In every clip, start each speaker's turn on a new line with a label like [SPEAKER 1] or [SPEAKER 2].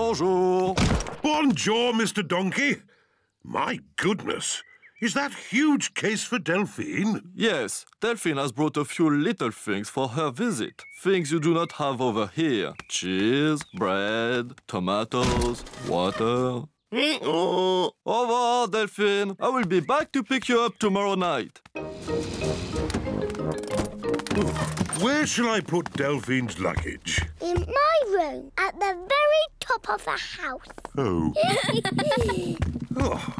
[SPEAKER 1] Bonjour.
[SPEAKER 2] Bonjour, Mr. Donkey. My goodness. Is that huge case for Delphine?
[SPEAKER 1] Yes, Delphine has brought a few little things for her visit. Things you do not have over here. Cheese, bread, tomatoes, water. Mm-hmm. Au revoir, Delphine. I will be back to pick you up tomorrow night.
[SPEAKER 2] Where shall I put Delphine's luggage?
[SPEAKER 3] In my room, at the very top of the house.
[SPEAKER 2] Oh. oh.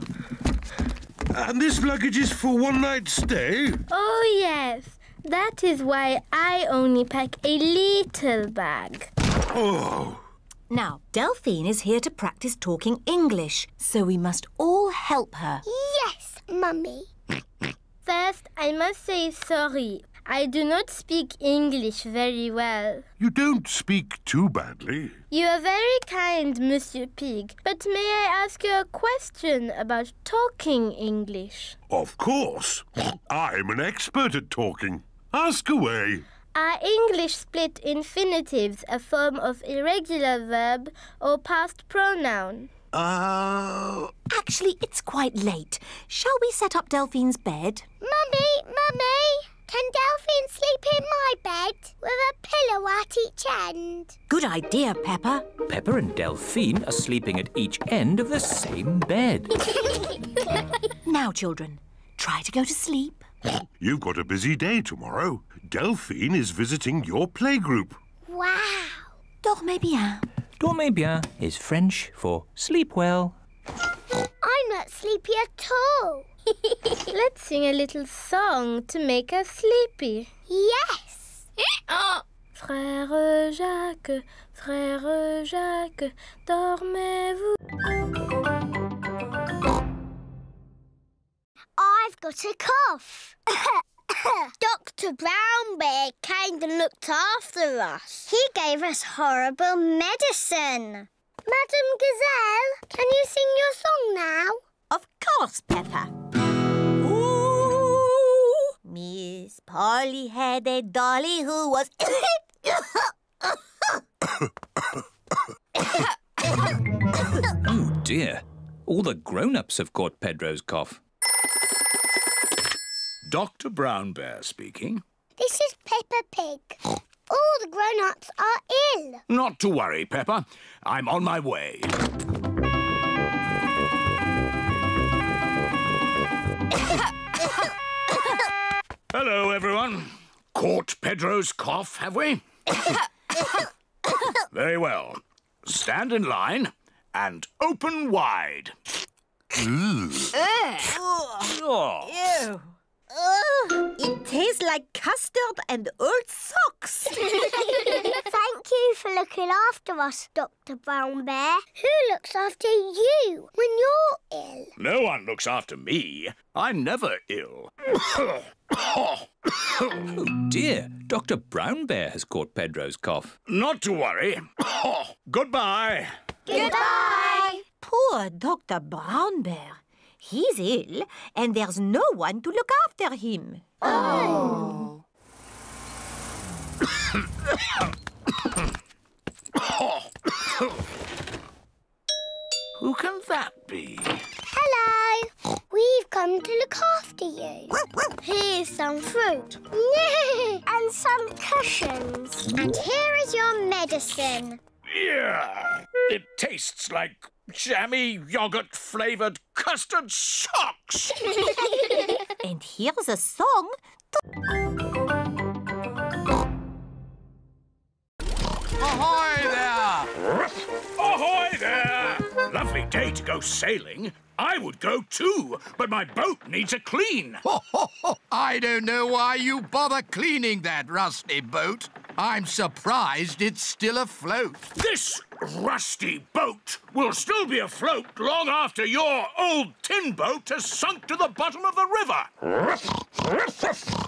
[SPEAKER 2] And this luggage is for one night stay?
[SPEAKER 4] Oh, yes. That is why I only pack a little bag.
[SPEAKER 2] Oh.
[SPEAKER 5] Now, Delphine is here to practice talking English, so we must all help her.
[SPEAKER 3] Yes, Mummy.
[SPEAKER 4] First, I must say sorry. I do not speak English very well.
[SPEAKER 2] You don't speak too badly.
[SPEAKER 4] You are very kind, Monsieur Pig. But may I ask you a question about talking English?
[SPEAKER 2] Of course. I'm an expert at talking. Ask away.
[SPEAKER 4] Are English split infinitives a form of irregular verb or past pronoun?
[SPEAKER 2] Uh...
[SPEAKER 5] Actually, it's quite late. Shall we set up Delphine's bed?
[SPEAKER 3] Mummy, Mummy, can Delphine sleep in my bed with a pillow at each end?
[SPEAKER 5] Good idea, Peppa.
[SPEAKER 6] Peppa and Delphine are sleeping at each end of the same bed.
[SPEAKER 5] now, children, try to go to sleep.
[SPEAKER 2] You've got a busy day tomorrow. Delphine is visiting your playgroup.
[SPEAKER 3] Wow.
[SPEAKER 5] Dormez bien.
[SPEAKER 6] Dormez bien is French for sleep well.
[SPEAKER 3] I'm not sleepy at all.
[SPEAKER 4] Let's sing a little song to make us sleepy.
[SPEAKER 3] Yes. Eh? Oh.
[SPEAKER 4] Frère Jacques, frère Jacques, dormez-vous
[SPEAKER 3] I've got a cough. Dr. Brown Bear came and looked after us. He gave us horrible medicine. Madam Gazelle, can you sing your song now?
[SPEAKER 5] Of course, Peppa. Ooh, Miss Polly had a dolly who was...
[SPEAKER 6] oh, dear. All the grown-ups have caught Pedro's cough.
[SPEAKER 7] Dr. Brown Bear speaking.
[SPEAKER 3] This is Peppa Pig. All the grown-ups are ill.
[SPEAKER 7] Not to worry, Peppa. I'm on my way. Hello, everyone. Caught Pedro's cough, have we? Very well. Stand in line and open wide.
[SPEAKER 5] Oh. Oh, it tastes like custard and old socks.
[SPEAKER 3] Thank you for looking after us, Dr. Brown Bear. Who looks after you when you're ill?
[SPEAKER 7] No one looks after me. I'm never ill.
[SPEAKER 6] oh, dear. Dr. Brown Bear has caught Pedro's cough.
[SPEAKER 7] Not to worry. Goodbye.
[SPEAKER 3] Goodbye.
[SPEAKER 5] Poor Dr. Brown Bear. He's ill, and there's no one to look after him.
[SPEAKER 3] Oh.
[SPEAKER 7] Who can that be?
[SPEAKER 3] Hello. We've come to look after you. Here's some fruit. and some cushions. And here is your medicine.
[SPEAKER 7] Yeah, it tastes like jammy yogurt flavoured custard socks.
[SPEAKER 5] and here's a song.
[SPEAKER 7] Ahoy go sailing. I would go too, but my boat needs a clean.
[SPEAKER 8] Ho, ho, ho. I don't know why you bother cleaning that rusty boat. I'm surprised it's still afloat.
[SPEAKER 7] This rusty boat will still be afloat long after your old tin boat has sunk to the bottom of the river.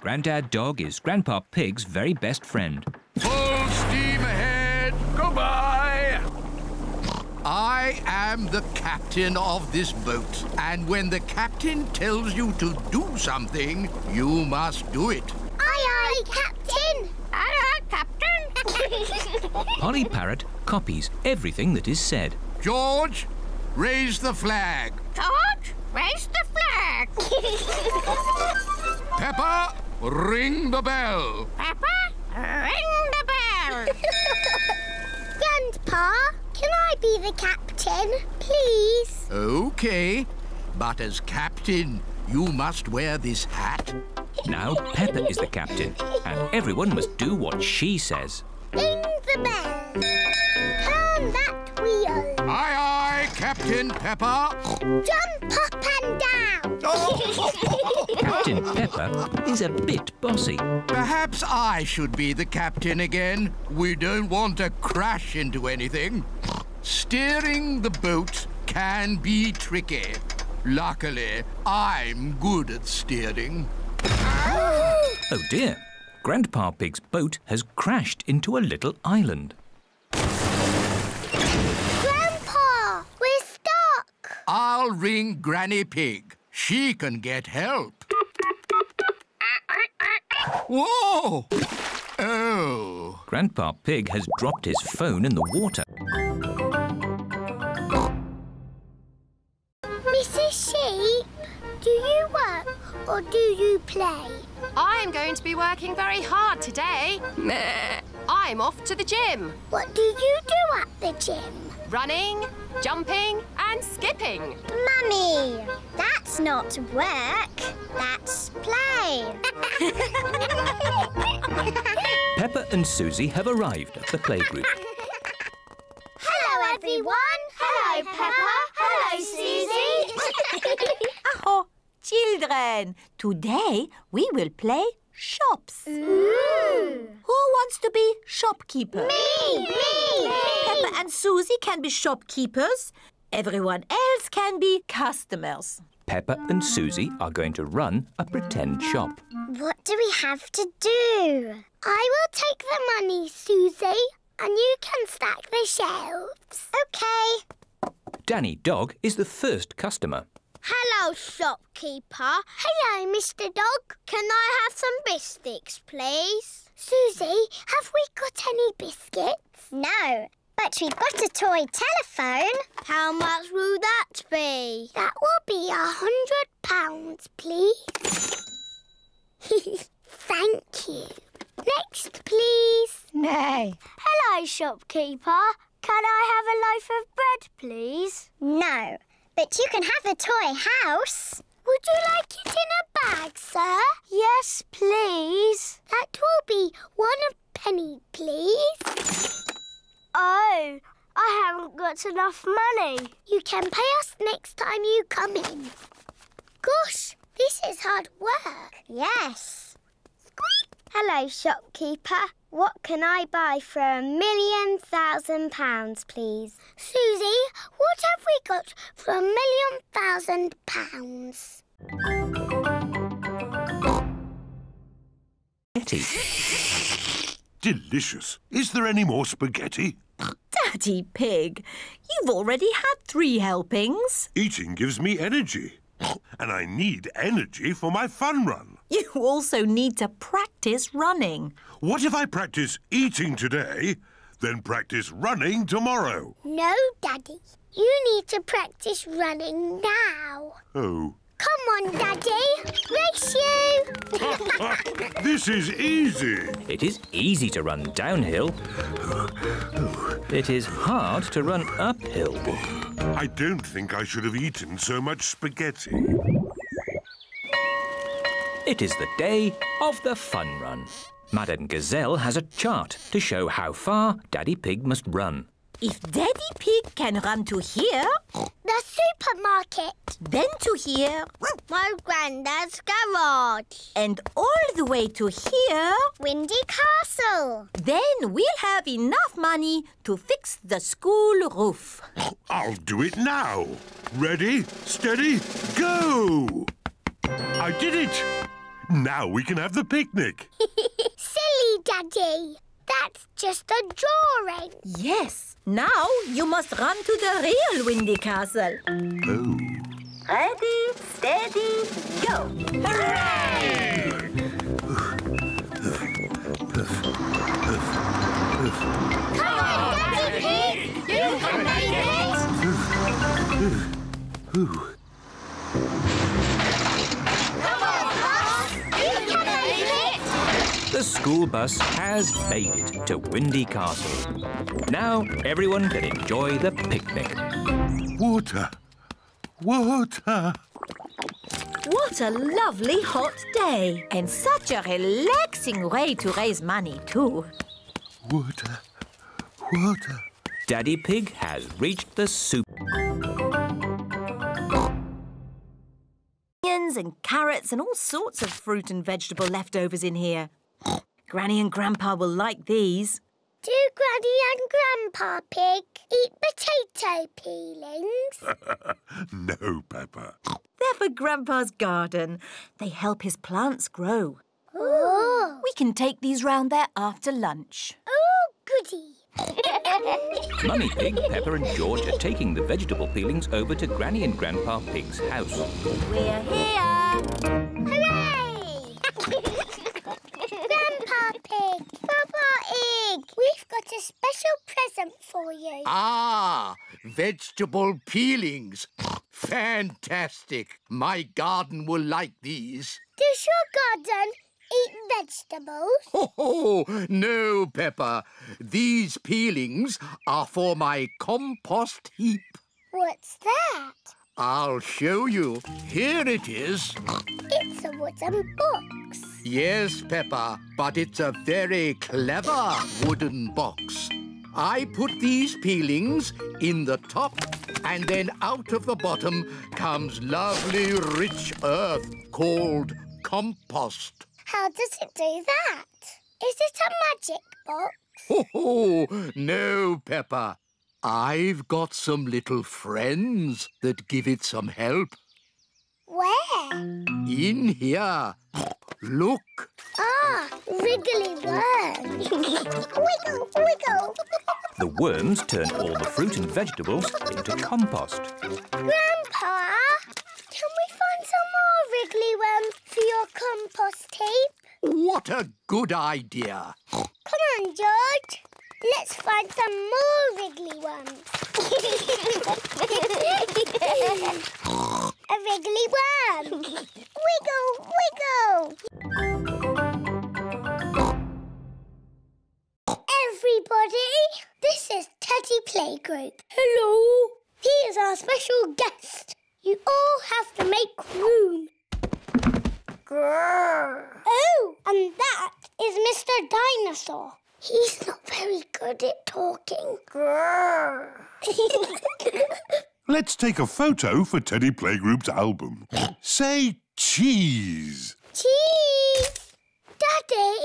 [SPEAKER 6] Grandad Dog is Grandpa Pig's very best friend.
[SPEAKER 8] Full steam ahead.
[SPEAKER 7] Goodbye.
[SPEAKER 8] I am the captain of this boat, and when the captain tells you to do something, you must do it.
[SPEAKER 3] Aye, aye, Captain.
[SPEAKER 4] Aye, aye, Captain.
[SPEAKER 6] Polly Parrot copies everything that is said.
[SPEAKER 8] George, raise the flag.
[SPEAKER 5] George, raise the flag.
[SPEAKER 8] Peppa, ring the bell.
[SPEAKER 5] Peppa, ring the bell.
[SPEAKER 3] Grandpa, can I be the captain, please?
[SPEAKER 8] Okay, but as captain, you must wear this hat.
[SPEAKER 6] Now Peppa is the captain, and everyone must do what she says.
[SPEAKER 3] Ring the bell. Turn that wheel.
[SPEAKER 8] Aye, aye, Captain Peppa.
[SPEAKER 3] Jump up and down.
[SPEAKER 6] Captain Peppa is a bit bossy.
[SPEAKER 8] Perhaps I should be the captain again. We don't want to crash into anything. Steering the boat can be tricky. Luckily, I'm good at steering.
[SPEAKER 6] Oh dear, Grandpa Pig's boat has crashed into a little island.
[SPEAKER 3] Grandpa, we're stuck.
[SPEAKER 8] I'll ring Granny Pig. She can get help. Whoa! Oh.
[SPEAKER 6] Grandpa Pig has dropped his phone in the water.
[SPEAKER 3] Mrs. Sheep, do you work or do you play?
[SPEAKER 9] I'm going to be working very hard today. I'm off to the gym.
[SPEAKER 3] What do you do at the gym?
[SPEAKER 9] Running, jumping, and skipping.
[SPEAKER 3] Mummy, that's not work. That's play.
[SPEAKER 6] Peppa and Susie have arrived at the playgroup.
[SPEAKER 3] Hello, everyone. Hello, Peppa. Hello, Susie.
[SPEAKER 5] Oh, children, today we will play shops.
[SPEAKER 3] Ooh.
[SPEAKER 5] Who wants to be shopkeeper?
[SPEAKER 3] Me, me,
[SPEAKER 5] Peppa and Susie can be shopkeepers. Everyone else can be customers.
[SPEAKER 6] Peppa and Susie are going to run a pretend shop.
[SPEAKER 3] What do we have to do? I will take the money, Susie, and you can stack the shelves. Okay.
[SPEAKER 6] Danny Dog is the first customer.
[SPEAKER 3] Hello, shopkeeper. Hello, Mr. Dog. Can I have some biscuits, please? Susie, have we got any biscuits? No, but we've got a toy telephone. How much will that be? That will be a hundred pounds, please. Thank you. Next, please.
[SPEAKER 5] Nay.
[SPEAKER 3] Hello, shopkeeper. Can I have a loaf of bread, please? No, but you can have a toy house. Would you like it in a bag, sir? Yes, please. That will be one penny, please. Oh, I haven't got enough money. You can pay us next time you come in. Gosh, this is hard work. Yes. Hello, shopkeeper. What can I buy for a million thousand pounds, please? Susie, what have we got for a million thousand pounds?
[SPEAKER 6] Betty.
[SPEAKER 2] Delicious. Is there any more spaghetti?
[SPEAKER 5] Daddy Pig, you've already had three helpings.
[SPEAKER 2] Eating gives me energy. And I need energy for my fun run.
[SPEAKER 5] You also need to practice running.
[SPEAKER 2] What if I practice eating today, then practice running tomorrow?
[SPEAKER 3] No, Daddy. You need to practice running now.
[SPEAKER 2] Oh,
[SPEAKER 3] Come on, Daddy. Race you.
[SPEAKER 2] this is easy.
[SPEAKER 6] It is easy to run downhill. It is hard to run uphill.
[SPEAKER 2] I don't think I should have eaten so much spaghetti.
[SPEAKER 6] It is the day of the fun run. Madame Gazelle has a chart to show how far Daddy Pig must run.
[SPEAKER 5] If Daddy Pig can run to here,
[SPEAKER 3] the supermarket.
[SPEAKER 5] then to here,
[SPEAKER 3] My granddad's garage.
[SPEAKER 5] and all the way to here,
[SPEAKER 3] Windy Castle.
[SPEAKER 5] then we'll have enough money to fix the school roof.
[SPEAKER 2] I'll do it now. Ready, steady, go! I did it! Now we can have the picnic.
[SPEAKER 3] Silly Daddy. That's just a drawing.
[SPEAKER 5] Yes. Now you must run to the real Windy Castle.
[SPEAKER 2] Oh.
[SPEAKER 5] Ready, steady, go. Hooray!
[SPEAKER 3] Come
[SPEAKER 2] on, Daddy Pig! You can make it!
[SPEAKER 6] The school bus has made it to Windy Castle. Now everyone can enjoy the picnic.
[SPEAKER 2] Water. Water.
[SPEAKER 5] What a lovely hot day. And such a relaxing way to raise money, too.
[SPEAKER 2] Water. Water.
[SPEAKER 6] Daddy Pig has reached the soup.
[SPEAKER 5] Onions and carrots and all sorts of fruit and vegetable leftovers in here. Granny and Grandpa will like these.
[SPEAKER 3] Do Granny and Grandpa Pig eat potato peelings?
[SPEAKER 2] No, Peppa.
[SPEAKER 5] They're for Grandpa's garden. They help his plants grow.
[SPEAKER 3] oh.
[SPEAKER 5] We can take these round there after lunch.
[SPEAKER 3] Oh, goody.
[SPEAKER 6] Mummy Pig, Peppa and George are taking the vegetable peelings over to Granny and Grandpa Pig's house.
[SPEAKER 5] We're here.
[SPEAKER 3] Pig, Papa Egg, we've got a special present for you.
[SPEAKER 8] Ah, vegetable peelings. Fantastic. My garden will like these.
[SPEAKER 3] Does your garden eat vegetables?
[SPEAKER 8] Oh, ho! No, Peppa. These peelings are for my compost heap.
[SPEAKER 3] What's that?
[SPEAKER 8] I'll show you. Here it is.
[SPEAKER 3] It's a wooden box.
[SPEAKER 8] Yes, Peppa, but it's a very clever wooden box. I put these peelings in the top, and then out of the bottom comes lovely rich earth called compost.
[SPEAKER 3] How does it do that? Is it a magic box?
[SPEAKER 8] Oh, ho! No, Peppa. I've got some little friends that give it some help.
[SPEAKER 3] Where?
[SPEAKER 8] In here. Look.
[SPEAKER 3] Ah, wriggly worms. wiggle, wiggle.
[SPEAKER 6] The worms turn all the fruit and vegetables into compost.
[SPEAKER 3] Grandpa, can we find some more wriggly worms for your compost heap?
[SPEAKER 8] What a good idea.
[SPEAKER 3] Come on, George. Let's find some more wriggly worms. A wriggly worm. Wiggle, wiggle. Everybody, this is Teddy Playgroup. Hello. He is our special guest. You all have to make room. Grrr. Oh, and that is Mr. Dinosaur. He's not very good at talking.
[SPEAKER 2] Let's take a photo for Teddy Playgroup's album. Say cheese.
[SPEAKER 3] Cheese! Daddy,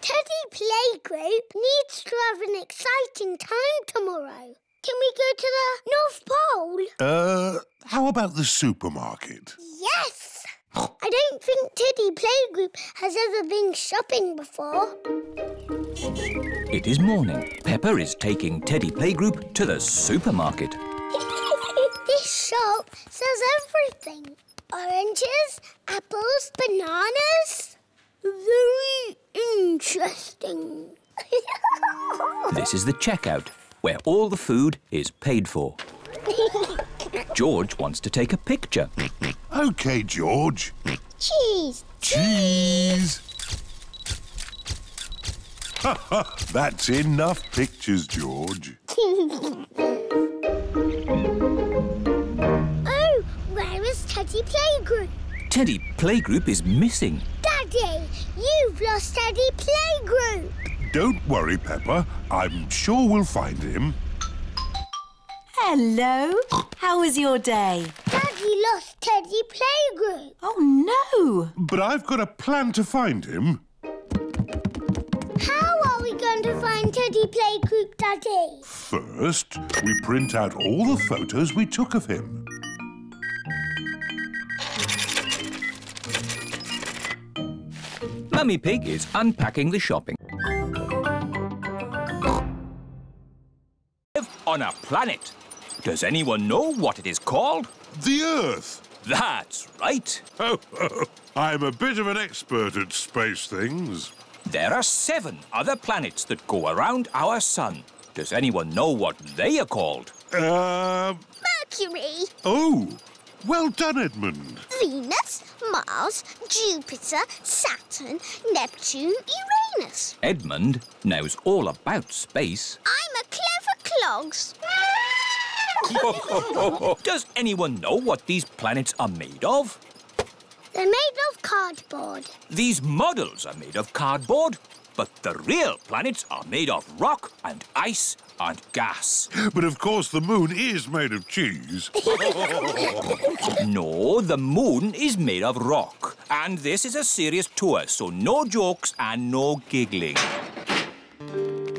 [SPEAKER 3] Teddy Playgroup needs to have an exciting time tomorrow. Can we go to the North Pole?
[SPEAKER 2] Uh, how about the supermarket?
[SPEAKER 3] Yes! I don't think Teddy Playgroup has ever been shopping before.
[SPEAKER 6] It is morning. Peppa is taking Teddy Playgroup to the supermarket.
[SPEAKER 3] this shop sells everything. Oranges, apples, bananas. Very interesting.
[SPEAKER 6] This is the checkout, where all the food is paid for. George wants to take a picture.
[SPEAKER 2] OK, George.
[SPEAKER 3] Cheese.
[SPEAKER 2] Cheese. That's enough pictures, George.
[SPEAKER 3] Oh, where is Teddy Playgroup?
[SPEAKER 6] Teddy Playgroup is missing.
[SPEAKER 3] Daddy, you've lost Teddy Playgroup.
[SPEAKER 2] Don't worry, Peppa. I'm sure we'll find him.
[SPEAKER 5] Hello. How was your day?
[SPEAKER 3] Daddy lost Teddy Playgroup.
[SPEAKER 5] Oh, no.
[SPEAKER 2] But I've got a plan to find him.
[SPEAKER 3] To find Teddy Playgroup, Daddy?
[SPEAKER 2] First, we print out all the photos we took of him.
[SPEAKER 6] Mummy Pig is unpacking the shopping. Live on a planet. Does anyone know what it is called?
[SPEAKER 2] The Earth.
[SPEAKER 6] That's right.
[SPEAKER 2] Oh, I'm a bit of an expert at space things.
[SPEAKER 6] There are seven other planets that go around our sun. Does anyone know what they are called?
[SPEAKER 2] Um,
[SPEAKER 3] Mercury.
[SPEAKER 2] oh, Well done, Edmund.
[SPEAKER 10] Venus, Mars, Jupiter, Saturn, Neptune, Uranus.
[SPEAKER 6] Edmund knows all about space.
[SPEAKER 10] I'm a clever clogs.
[SPEAKER 6] Does anyone know what these planets are made of?
[SPEAKER 10] They're made of cardboard.
[SPEAKER 6] These models are made of cardboard, but the real planets are made of rock and ice and gas.
[SPEAKER 2] But of course, the moon is made of cheese.
[SPEAKER 6] No, the moon is made of rock. And this is a serious tour, so no jokes and no giggling.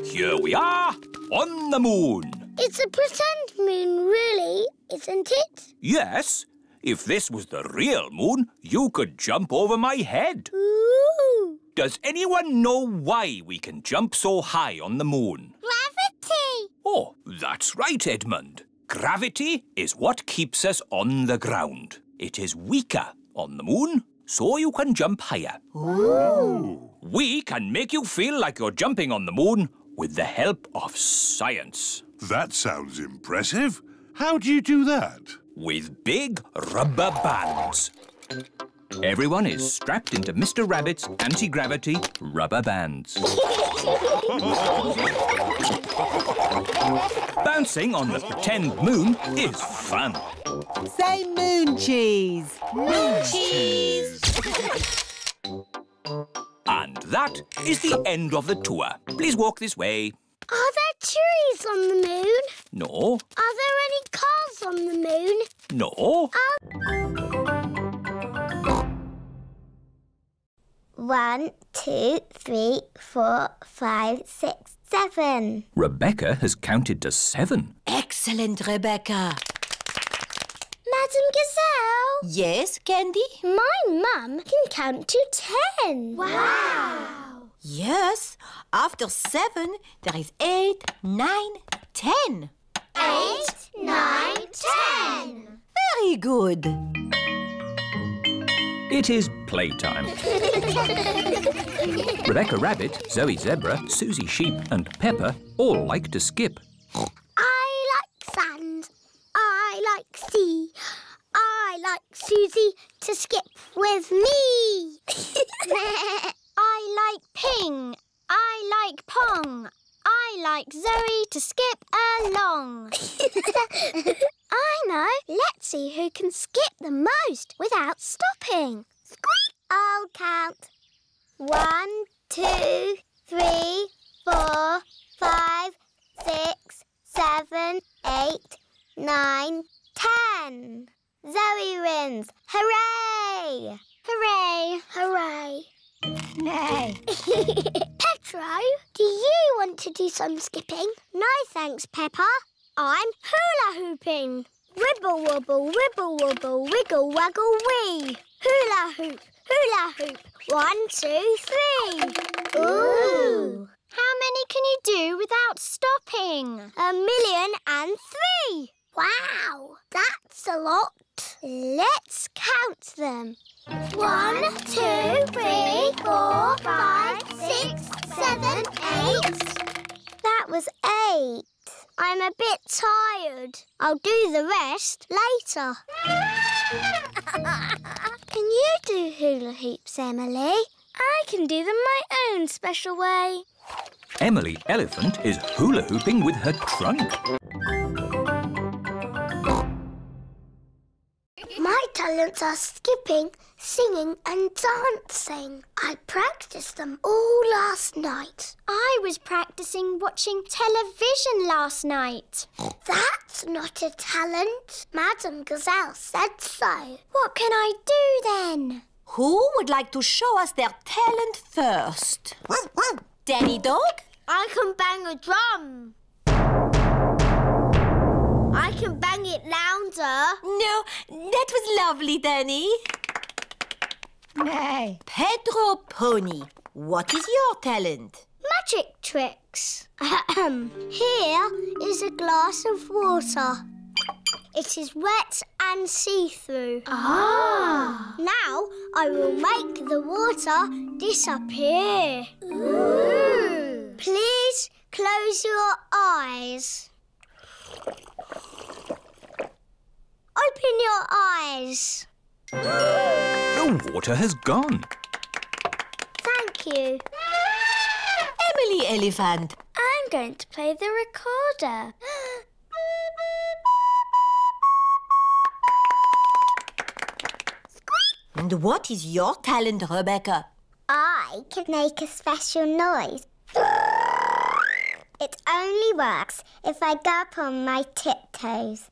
[SPEAKER 6] Here we are on the moon.
[SPEAKER 10] It's a pretend moon, really, isn't it?
[SPEAKER 6] Yes, if this was the real moon, you could jump over my head.
[SPEAKER 10] Ooh!
[SPEAKER 6] Does anyone know why we can jump so high on the moon?
[SPEAKER 10] Gravity!
[SPEAKER 6] Oh, that's right, Edmund. Gravity is what keeps us on the ground. It is weaker on the moon, so you can jump higher.
[SPEAKER 2] Ooh.
[SPEAKER 6] We can make you feel like you're jumping on the moon with the help of science.
[SPEAKER 2] That sounds impressive. How do you do that?
[SPEAKER 6] With big rubber bands. Everyone is strapped into Mr. Rabbit's anti-gravity rubber bands. Bouncing on the pretend moon is fun.
[SPEAKER 11] Say moon cheese.
[SPEAKER 5] Moon cheese.
[SPEAKER 6] And that is the end of the tour. Please walk this way.
[SPEAKER 10] Are there trees on the moon?
[SPEAKER 6] No,
[SPEAKER 10] Are there any cars on the moon?
[SPEAKER 6] no.
[SPEAKER 10] Um, one, two, three, four, five, six, seven.
[SPEAKER 6] Rebecca has counted to seven.
[SPEAKER 11] Excellent, Rebecca.
[SPEAKER 10] Madam Gazelle,
[SPEAKER 11] Yes, Candy?
[SPEAKER 10] my mum can count to ten. Wow!
[SPEAKER 11] Yes. After seven, there is eight, nine, ten.
[SPEAKER 10] Eight, nine, ten.
[SPEAKER 11] Very good.
[SPEAKER 6] It is playtime. Rebecca Rabbit, Zoe Zebra, Susie Sheep and Peppa all like to skip.
[SPEAKER 10] I like sand. I like sea. I like Susie to skip with me. I like ping. I like pong. I like Zoe to skip along. I know. Let's see who can skip the most without stopping. Squeak! I'll count. One, two, three, four, five, six, seven, eight, nine, ten. Zoe wins. Hooray! Hooray! Hooray!
[SPEAKER 11] Nay.
[SPEAKER 10] Pedro, do you want to do some skipping? No, thanks, Peppa. I'm hula hooping. Wibble wobble, wibble wobble, wiggle waggle wee. Hula hoop, hula hoop. One, two, three. Ooh. How many can you do without stopping? A million and three. Wow, that's a lot. Let's count them. One, two, three, four, five, six, seven, eight. That was eight. I'm a bit tired. I'll do the rest later. can you do hula hoops, Emily? I can do them my own special way.
[SPEAKER 6] Emily Elephant is hula hooping with her trunk.
[SPEAKER 10] My talents are skipping, singing and dancing. I practiced them all last night. I was practicing watching television last night. That's not a talent. Madam Gazelle said so. What can I do then?
[SPEAKER 11] Who would like to show us their talent first? Danny Dog?
[SPEAKER 10] I can bang a drum. I can bang it louder.
[SPEAKER 11] No, that was lovely, Danny.
[SPEAKER 5] Nay.
[SPEAKER 11] Pedro Pony, what is your talent?
[SPEAKER 10] Magic tricks. Here is a glass of water. It is wet and see-through.
[SPEAKER 5] Ah.
[SPEAKER 10] Now I will make the water disappear. Ooh. Please close your eyes. I
[SPEAKER 3] Open your eyes.
[SPEAKER 6] The water has gone.
[SPEAKER 3] Thank you.
[SPEAKER 11] Emily Elephant.
[SPEAKER 3] I'm going to play the recorder.
[SPEAKER 11] And what is your talent, Rebecca?
[SPEAKER 3] I can make a special noise. It only works if I go up on my tiptoes.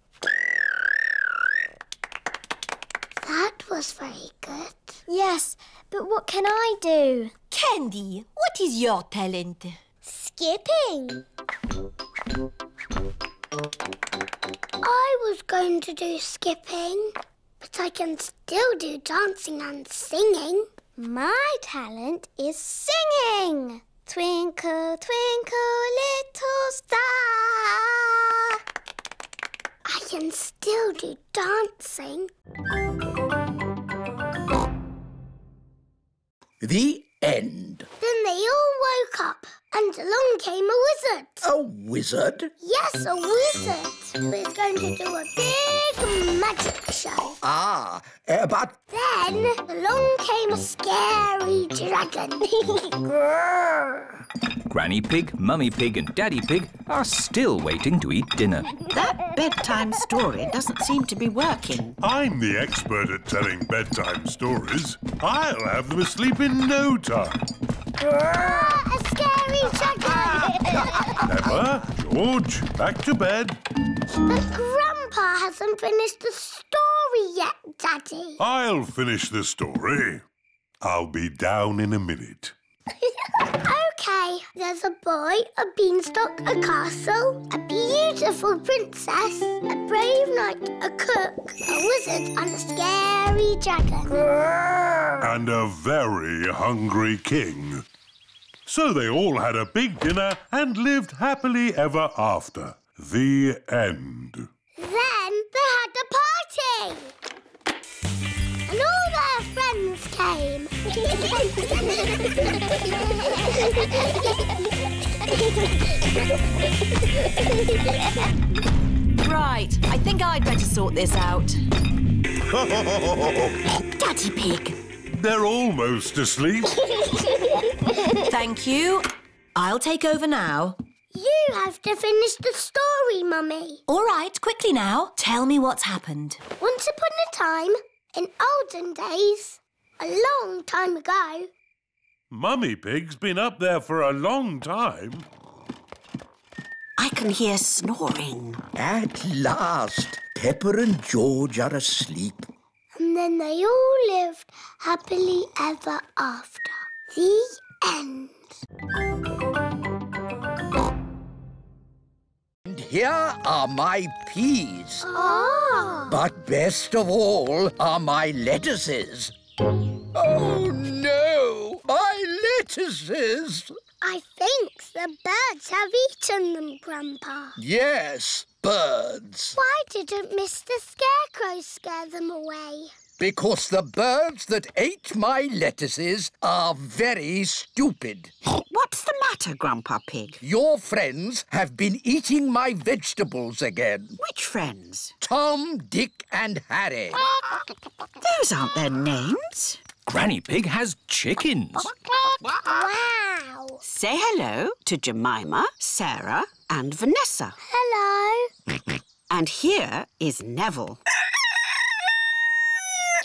[SPEAKER 3] That was very good. Yes, but what can I do?
[SPEAKER 11] Candy, what is your talent?
[SPEAKER 3] Skipping. I was going to do skipping, but I can still do dancing and singing. My talent is singing. Twinkle, twinkle, little star. I can still do dancing.
[SPEAKER 8] The end.
[SPEAKER 3] Then they all woke up, and along came a wizard.
[SPEAKER 8] A wizard?
[SPEAKER 3] Yes, a wizard who is going to do a big magic show.
[SPEAKER 8] Ah, uh, but
[SPEAKER 3] Then along came a scary dragon.
[SPEAKER 6] Granny Pig, Mummy Pig, and Daddy Pig are still waiting to eat dinner.
[SPEAKER 12] That bedtime story doesn't seem to be working.
[SPEAKER 2] I'm the expert at telling bedtime stories. I'll have them asleep in no time.
[SPEAKER 3] Scary
[SPEAKER 2] George, back to bed.
[SPEAKER 3] but Grandpa hasn't finished the story yet, Daddy.
[SPEAKER 2] I'll finish the story. I'll be down in a minute.
[SPEAKER 3] Okay, there's a boy, a beanstalk, a castle, a beautiful princess, a brave knight, a cook, a wizard, and a scary dragon.
[SPEAKER 2] And a very hungry king. So they all had a big dinner and lived happily ever after. The end.
[SPEAKER 3] Then they had a party. And all their friends came.
[SPEAKER 12] Right, I think I'd better sort this out. Daddy Pig.
[SPEAKER 2] They're almost asleep.
[SPEAKER 12] Thank you. I'll take over now.
[SPEAKER 3] you have to finish the story, Mummy.
[SPEAKER 12] All right, quickly now. Tell me what's happened.
[SPEAKER 3] Once upon a time, in olden days, a long time ago,
[SPEAKER 2] Mummy Pig's been up there for a long time.
[SPEAKER 12] I can hear snoring.
[SPEAKER 8] at last, Peppa and George are asleep.
[SPEAKER 3] And then they all lived happily ever after. The end.
[SPEAKER 8] And here are my peas.
[SPEAKER 3] Ah.
[SPEAKER 8] But best of all are my lettuces. Oh no! My lettuces!
[SPEAKER 3] I think the birds have eaten them, Grandpa.
[SPEAKER 8] Yes, birds.
[SPEAKER 3] Why didn't Mr. Scarecrow scare them away?
[SPEAKER 8] Because the birds that ate my lettuces are very stupid.
[SPEAKER 12] What's the matter, Grandpa Pig?
[SPEAKER 8] Your friends have been eating my vegetables again.
[SPEAKER 12] Which friends?
[SPEAKER 8] Tom, Dick, and Harry.
[SPEAKER 12] Those aren't their names.
[SPEAKER 6] Granny Pig has chickens.
[SPEAKER 3] Wow.
[SPEAKER 12] Say hello to Jemima, Sarah, and Vanessa.
[SPEAKER 3] Hello.
[SPEAKER 12] And here is Neville.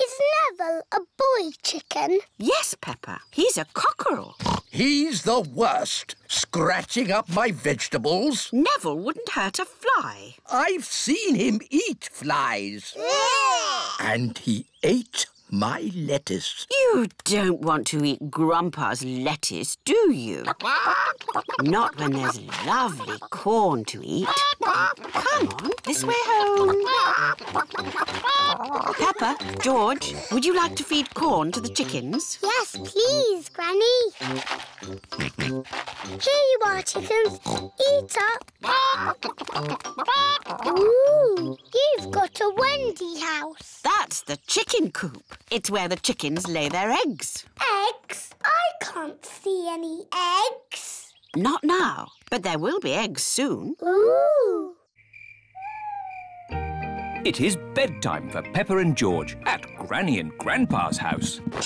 [SPEAKER 3] Is Neville a boy chicken?
[SPEAKER 12] Yes, Peppa. He's a cockerel.
[SPEAKER 8] He's the worst, scratching up my vegetables.
[SPEAKER 12] Neville wouldn't hurt a fly.
[SPEAKER 8] I've seen him eat flies. And he ate my lettuce.
[SPEAKER 12] You don't want to eat Grandpa's lettuce, do you? Not when there's lovely corn to eat. Come on, this way home. Peppa, George, would you like to feed corn to the chickens?
[SPEAKER 3] Yes, please, Granny. Here you are, chickens. Eat up. Ooh, you've got a Wendy house.
[SPEAKER 12] That's the chicken coop. It's where the chickens lay their eggs.
[SPEAKER 3] Eggs? I can't see any eggs.
[SPEAKER 12] Not now, but there will be eggs soon.
[SPEAKER 3] Ooh.
[SPEAKER 6] It is bedtime for Peppa and George at Granny and Grandpa's house.
[SPEAKER 3] Have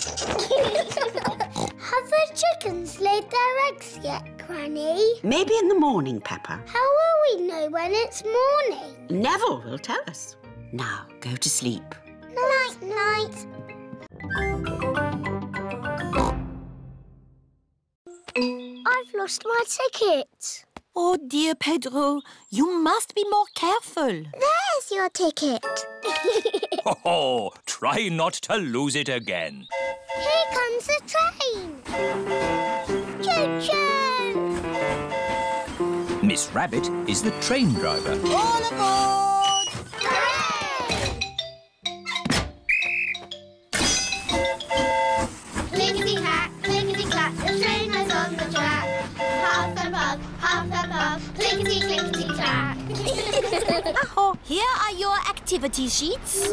[SPEAKER 3] the chickens laid their eggs yet, Granny?
[SPEAKER 12] Maybe in the morning, Peppa.
[SPEAKER 3] How will we know when it's morning?
[SPEAKER 12] Neville will tell us. Now, go to sleep.
[SPEAKER 3] Night, night. I've lost my ticket.
[SPEAKER 5] Oh, dear Pedro, you must be more careful.
[SPEAKER 3] There's your ticket.
[SPEAKER 6] oh, ho! Try not to lose it again.
[SPEAKER 3] Here comes the train. Choo-choo!
[SPEAKER 6] Miss Rabbit is the train driver.
[SPEAKER 5] All aboard! Oh, here are your activity sheets.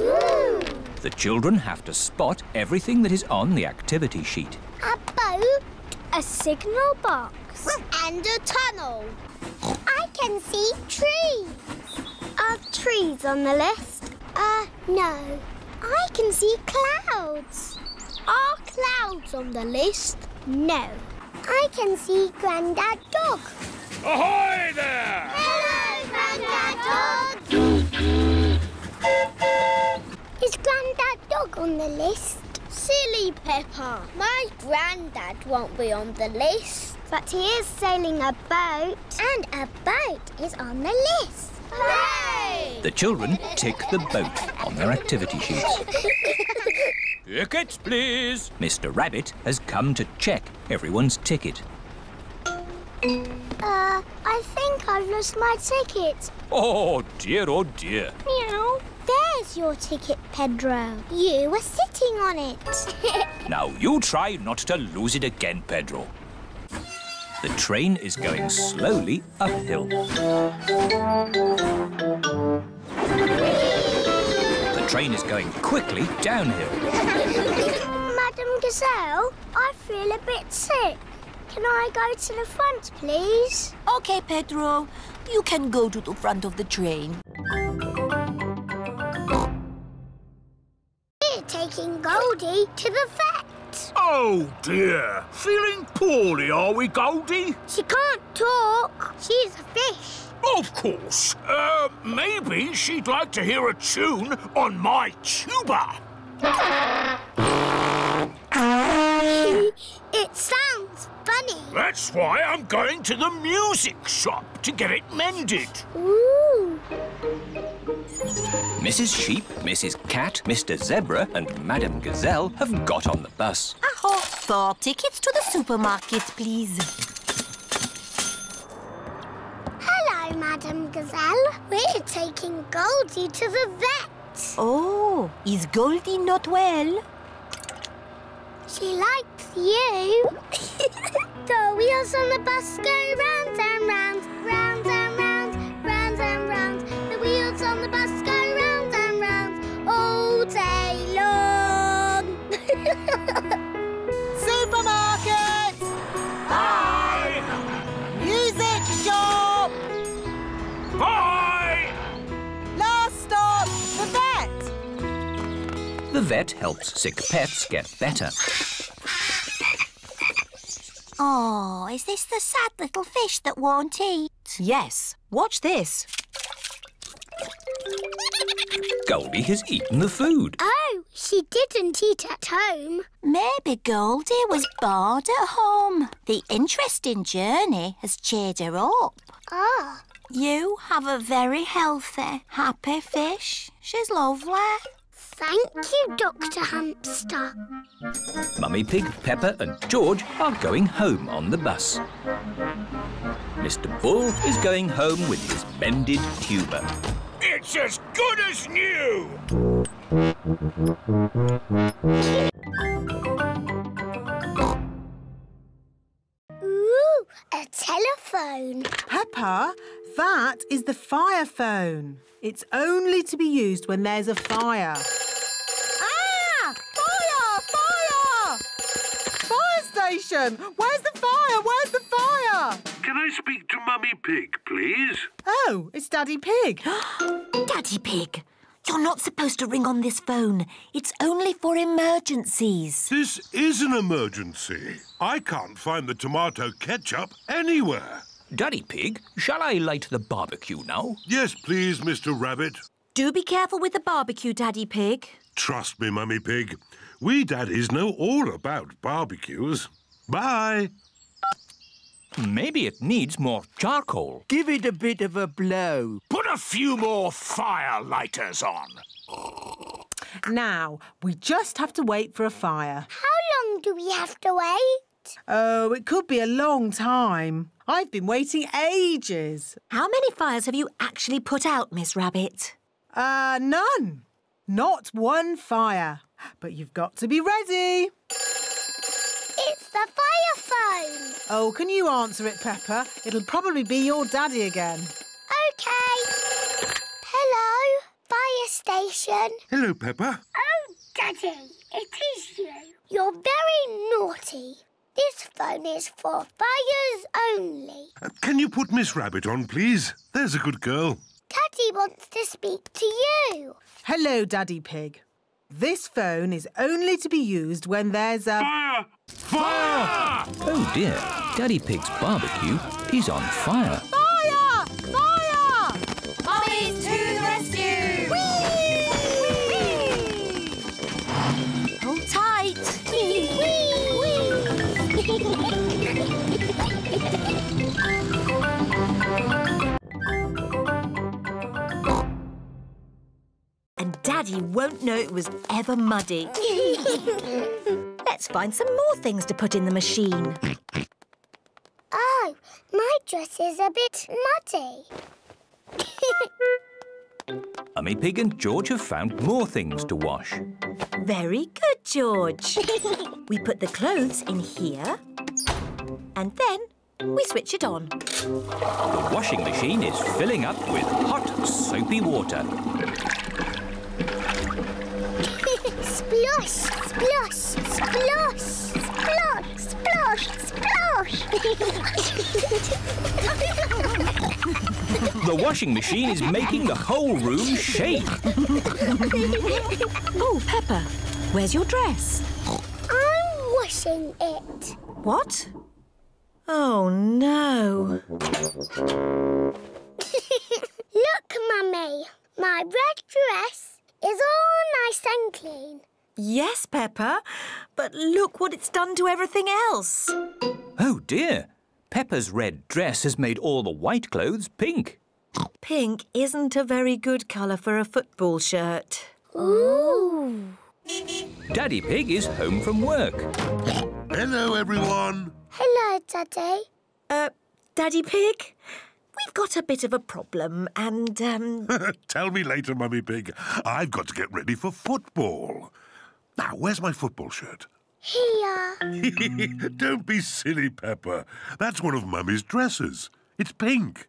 [SPEAKER 6] The children have to spot everything that is on the activity sheet.
[SPEAKER 3] A boat, a signal box, and a tunnel. I can see trees. Are trees on the list? Uh, no. I can see clouds. Are clouds on the list? No. I can see Grandad Dog.
[SPEAKER 7] Ahoy there!
[SPEAKER 3] Hello, Grandad Dog. Is Grandad Dog on the list? Silly Peppa. My granddad won't be on the list. But he is sailing a boat. And a boat is on the list. Hooray!
[SPEAKER 6] The children tick the boat on their activity sheets. Tickets, please. Mr. Rabbit has come to check everyone's ticket.
[SPEAKER 3] Uh, I think I've lost my ticket.
[SPEAKER 6] Oh dear, oh dear.
[SPEAKER 3] Meow. There's your ticket, Pedro. You were sitting on it.
[SPEAKER 6] Now you try not to lose it again, Pedro. The train is going slowly uphill. The train is going quickly downhill.
[SPEAKER 3] Madam Gazelle, I feel a bit sick. Can I go to the front, please?
[SPEAKER 5] Okay, Pedro, you can go to the front of the train.
[SPEAKER 3] We're taking Goldie to the vet.
[SPEAKER 7] Oh dear. Feeling poorly, are we, Goldie?
[SPEAKER 3] She can't talk. She's a fish.
[SPEAKER 7] Of course. Uh, maybe she'd like to hear a tune on my tuba.
[SPEAKER 3] it sounds funny.
[SPEAKER 7] That's why I'm going to the music shop to get it mended.
[SPEAKER 3] Ooh.
[SPEAKER 6] Mrs. Sheep, Mrs. Cat, Mr. Zebra, and Madam Gazelle have got on the bus.
[SPEAKER 5] Aho, four tickets to the supermarket, please.
[SPEAKER 3] Hello, Madam Gazelle. We're taking Goldie to the vet.
[SPEAKER 5] Oh, is Goldie not well?
[SPEAKER 3] She likes you. the wheels on the bus go round and round, round and
[SPEAKER 6] vet! Helps sick pets get better.
[SPEAKER 3] oh, is this the sad little fish that won't eat?
[SPEAKER 5] Yes, watch this.
[SPEAKER 6] Goldie has eaten the food.
[SPEAKER 3] Oh, she didn't eat at home.
[SPEAKER 13] Maybe Goldie was bored at home. The interesting journey has cheered her up.
[SPEAKER 3] Ah.
[SPEAKER 13] You have a very healthy, happy fish. She's lovely.
[SPEAKER 3] Thank you, Dr. Hamster.
[SPEAKER 6] Mummy Pig, Peppa, and George are going home on the bus. Mr. Bull is going home with his mended tuba.
[SPEAKER 7] It's as good as new!
[SPEAKER 3] A telephone.
[SPEAKER 14] Peppa, that is the fire phone. It's only to be used when there's a fire. Ah! Fire! Fire! Fire station! Where's the fire? Where's the fire?
[SPEAKER 2] Can I speak to Mummy Pig, please?
[SPEAKER 14] Oh, it's Daddy Pig.
[SPEAKER 13] Daddy Pig,
[SPEAKER 11] You're not supposed to ring on this phone. It's only for emergencies.
[SPEAKER 2] This is an emergency. I can't find the tomato ketchup anywhere.
[SPEAKER 6] Daddy Pig, shall I light the barbecue now?
[SPEAKER 2] Yes, please, Mr. Rabbit.
[SPEAKER 11] Do be careful with the barbecue, Daddy Pig.
[SPEAKER 2] Trust me, Mummy Pig. We daddies know all about barbecues. Bye.
[SPEAKER 6] Maybe it needs more charcoal.
[SPEAKER 10] Give it a bit of a blow.
[SPEAKER 7] Put a few more fire lighters on.
[SPEAKER 14] Now, we just have to wait for a fire.
[SPEAKER 3] How long do we have to wait?
[SPEAKER 14] Oh, it could be a long time. I've been waiting ages.
[SPEAKER 11] How many fires have you actually put out, Miss Rabbit?
[SPEAKER 14] Uh, none. Not one fire. But you've got to be ready.
[SPEAKER 3] It's the fire phone.
[SPEAKER 14] Oh, can you answer it, Peppa? It'll probably be your daddy again.
[SPEAKER 3] OK. Hello, fire station.
[SPEAKER 2] Hello, Peppa.
[SPEAKER 3] Oh, Daddy, it is you. You're very naughty. This phone is for fires only.
[SPEAKER 2] Uh, can you put Miss Rabbit on, please? There's a good girl.
[SPEAKER 3] Daddy wants to speak to you.
[SPEAKER 14] Hello, Daddy Pig. This phone is only to be used when there's a...
[SPEAKER 7] Fire! Fire!
[SPEAKER 6] Oh dear, Daddy Pig's barbecue is on fire.
[SPEAKER 14] Fire!
[SPEAKER 11] Daddy won't know it was ever muddy. Let's find some more things to put in the machine.
[SPEAKER 3] Oh, my dress is a bit muddy.
[SPEAKER 6] Mummy Pig and George have found more things to wash.
[SPEAKER 11] Very good, George. we put the clothes in here and then we switch it on.
[SPEAKER 6] The washing machine is filling up with hot, soapy water.
[SPEAKER 3] Splosh, splosh, splosh, splosh, splosh, splosh.
[SPEAKER 6] The washing machine is making the whole room shake.
[SPEAKER 11] oh, Peppa, where's your dress?
[SPEAKER 3] I'm washing it.
[SPEAKER 11] What? Oh, no.
[SPEAKER 3] Look, Mummy. My red dress is all nice and clean.
[SPEAKER 11] Yes, Peppa, but look what it's done to everything else.
[SPEAKER 6] Oh dear, Peppa's red dress has made all the white clothes pink.
[SPEAKER 11] Pink isn't a very good colour for a football shirt.
[SPEAKER 3] Ooh.
[SPEAKER 6] Daddy Pig is home from work.
[SPEAKER 2] Hello, everyone.
[SPEAKER 3] Hello, Daddy.
[SPEAKER 11] Uh, Daddy Pig, we've got a bit of a problem and, um...
[SPEAKER 2] Tell me later, Mummy Pig. I've got to get ready for football. Now, where's my football shirt?
[SPEAKER 3] Here.
[SPEAKER 2] Don't be silly, Peppa. That's one of Mummy's dresses. It's pink.